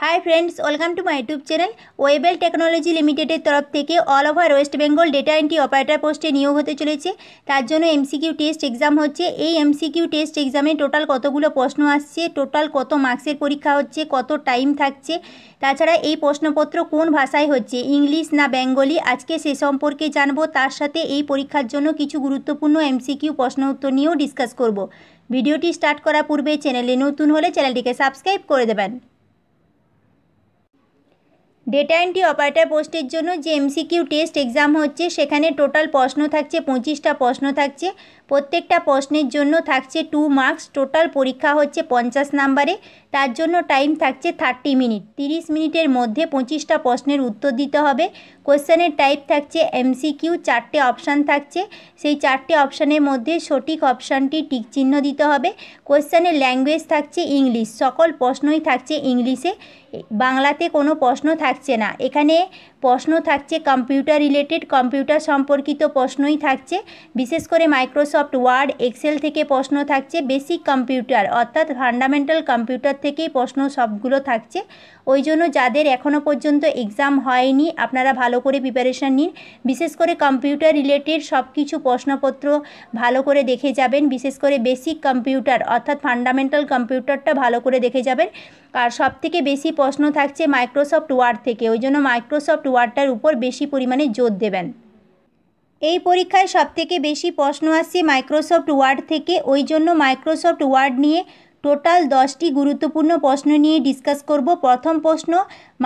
Hi friends welcome to my YouTube channel Webel technology লিমিটেডের তরফ থেকে all over West Bengal data entry operator পোস্টে নিয়োগ হতে চলেছে। তার জন্য এমসিকিউ টেস্ট এক্সাম হচ্ছে। এই এমসিকিউ টেস্ট এক্সামে টোটাল কতগুলো প্রশ্ন আসছে টোটাল কত মার্কসের পরীক্ষা হচ্ছে, কত টাইম থাকছে, তাছাড়া এই প্রশ্নপত্র কোন ভাষায় হচ্ছে, ইংলিশ না বেঙ্গলি, আজকে সে সম্পর্কে জানব। তার সাথে এই পরীক্ষার জন্য কিছু গুরুত্বপূর্ণ এমসিকিউ প্রশ্ন উত্তর নিয়েও ডিসকাস করব। ভিডিওটি স্টার্ট করার পূর্বে চ্যানেলে নতুন হলে চ্যানেলটিকে সাবস্ক্রাইব করে দেবেন। ডেটা এন্ট্রি অপারেটর পোস্টের জন্য যে এমসিকিউ টেস্ট এক্সাম হচ্ছে, সেখানে টোটাল প্রশ্ন থাকছে, পঁচিশটা প্রশ্ন থাকছে। প্রত্যেকটা প্রশ্নের জন্য থাকছে টু মার্কস টোটাল পরীক্ষা হচ্ছে পঞ্চাশ নাম্বারে তার জন্য টাইম থাকছে থার্টি মিনিট তিরিশ মিনিটের মধ্যে পঁচিশটা প্রশ্নের উত্তর দিতে হবে। কোশ্চেনের টাইপ থাকছে এমসিকিউ চারটে অপশান থাকছে। সেই চারটে অপশানের মধ্যে সঠিক অপশানটি টিক চিহ্ন দিতে হবে। কোশ্চেনের ল্যাঙ্গুয়েজ থাকছে ইংলিশ সকল প্রশ্নই থাকছে ইংলিশে বাংলাতে কোনো প্রশ্ন থাকছে না। এখানে প্রশ্ন থাকছে কম্পিউটার রিলেটেড কম্পিউটার সম্পর্কিত প্রশ্নই থাকছে। বিশেষ করে মাইক্রোসফট ওয়ার্ড এক্সেল থেকে প্রশ্ন থাকছে বেসিক কম্পিউটার অর্থাৎ ফান্ডামেন্টাল কম্পিউটার থেকেই প্রশ্ন সবগুলো থাকছে। ওই জন্য যাদের এখনও পর্যন্ত এক্সাম হয়নি, আপনারা ভালো করে প্রিপারেশান নিন। বিশেষ করে কম্পিউটার রিলেটেড সব কিছু প্রশ্নপত্র ভালো করে দেখে যাবেন। বিশেষ করে বেসিক কম্পিউটার অর্থাৎ ফান্ডামেন্টাল কম্পিউটারটা ভালো করে দেখে যাবেন। আর সব থেকে বেশি প্রশ্ন থাকছে মাইক্রোসফট ওয়ার্ড থেকে। ওই জন্য মাইক্রোসফট ওয়ার্ডটার উপর বেশি পরিমাণে জোর দেবেন। এই পরীক্ষায় সবথেকে বেশি প্রশ্ন আসছে মাইক্রোসফট ওয়ার্ড থেকে। ওই জন্য মাইক্রোসফট ওয়ার্ড নিয়ে টোটাল দশটি গুরুত্বপূর্ণ প্রশ্ন নিয়ে ডিসকাস করব। প্রথম প্রশ্ন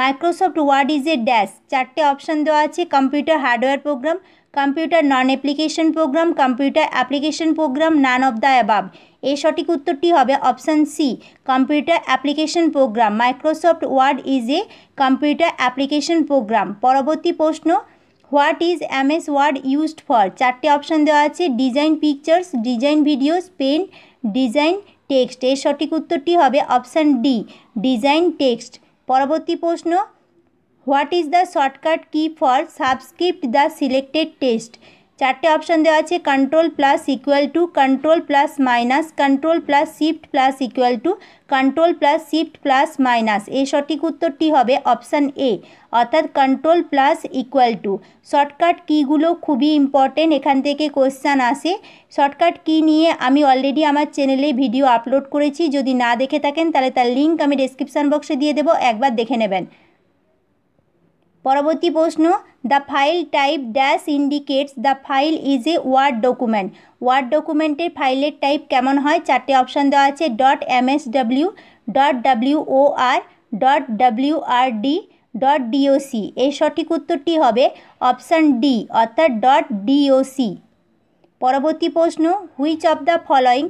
Microsoft Word is a dash চারটে অপশান দেওয়া আছে computer hardware program computer non application program computer application program none of the above এই সঠিক উত্তরটি হবে option C computer application program Microsoft Word is a computer application program পরবর্তী প্রশ্ন what is M S Word used for চারটে option দেওয়া আছে design pictures design videos pen design text এর সঠিক উত্তরটি হবে অপশান ডি ডিজাইন টেক্সট পরবর্তী প্রশ্ন what is the shortcut key for subscript the selected text চারটে অপশান দেওয়া আছে control plus equal to control plus minus control plus shift plus equal to control plus shift plus minus এই সঠিক উত্তরটি হবে option A অর্থাৎ control plus equal to shortcut কীগুলো খুবই important এখান থেকে কোয়েশ্চান আসে। শর্টকাট কি নিয়ে আমি অলরেডি আমার চ্যানেলে ভিডিও আপলোড করেছি। যদি না দেখে থাকেন, তাহলে তার লিঙ্ক আমি ডিসক্রিপশান বক্সে দিয়ে দেবো। একবার দেখে নেবেন। পরবর্তী প্রশ্ন the file type dash indicates the file is a Word document Word ডকুমেন্টের ফাইলের টাইপ কেমন হয়? চারটে অপশান দেওয়া আছে dot M S W dot W O R dot W R D dot DOC এই সঠিক উত্তরটি হবে অপশান ডি অর্থাৎ ডট ডিওসি পরবর্তী প্রশ্ন which of the following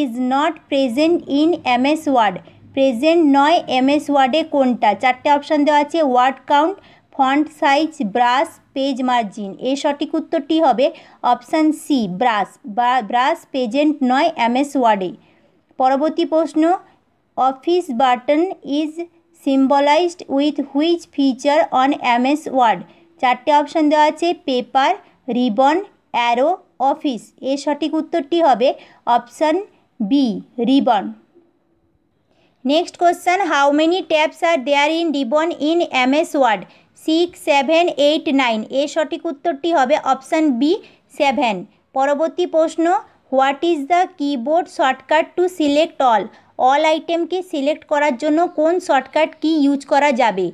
is not present in M S Word present নয় এম এস ওয়ার্ডে কোনটা? চারটে অপশান দেওয়া আছে word count font size, brush, page margin. এর সঠিক উত্তরটি হবে অপশান সি ব্রাশ। বা, ব্রাশ পেজেন্ট নয়, এমএস ওয়ার্ডে। পরবর্তী প্রশ্ন, office button is symbolized with which feature on MS Word? চারটে অপশান দেওয়া আছে, পেপার, রিবন, অ্যারো, অফিস। এর সঠিক উত্তরটি হবে option B ribbon. Next question, how many tabs are there in ribbon in MS Word? Six seven eight nine এর সঠিক উত্তরটি হবে অপশান বি সেভেন পরবর্তী প্রশ্ন what is the keyboard shortcut to select all all আইটেমকে select করার জন্য কোন shortcut কি ইউজ করা যাবে?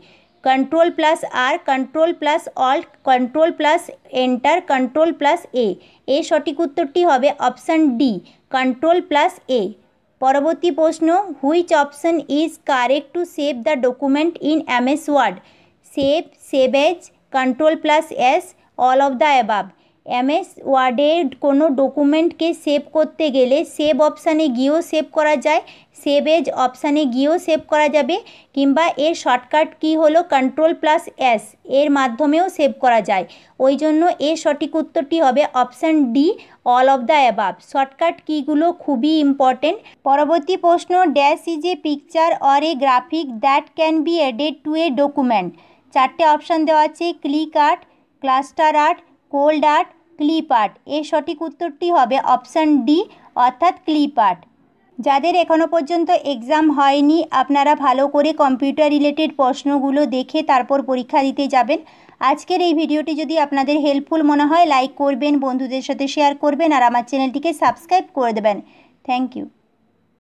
Control plus R control plus alt control plus enter control plus A এর সঠিক উত্তরটি হবে option D control plus A পরবর্তী প্রশ্ন which option is correct to save the document in MS Word save save as control plus S all of the above MS ওয়ার্ডের কোনো ডকুমেন্টকে save করতে গেলে সেভ অপশানে গিয়েও সেভ করা যায় সেভ এজ অপশানে গিয়েও সেভ করা যাবে, কিংবা এর শর্টকাট কি হলো কন্ট্রোল প্লাস এস এর মাধ্যমেও সেভ করা যায়। ওই জন্য এর সঠিক উত্তরটি হবে option D all of the above shortcut কীগুলো খুবই ইম্পর্টেন্ট পরবর্তী প্রশ্ন dash is a picture or a graphic that can be added to a document চারটে অপশান দেওয়া আছে click art cluster art cold art clip art এর সঠিক উত্তরটি হবে অপশান ডি অর্থাৎ ক্লিপ আর্ট যাদের এখনও পর্যন্ত এক্সাম হয়নি, আপনারা ভালো করে কম্পিউটার রিলেটেড প্রশ্নগুলো দেখে তারপর পরীক্ষা দিতে যাবেন। আজকের এই ভিডিওটি যদি আপনাদের হেল্পফুল মনে হয় লাইক করবেন, বন্ধুদের সাথে শেয়ার করবেন, আর আমার চ্যানেলটিকে সাবস্ক্রাইব করে দেবেন। Thank you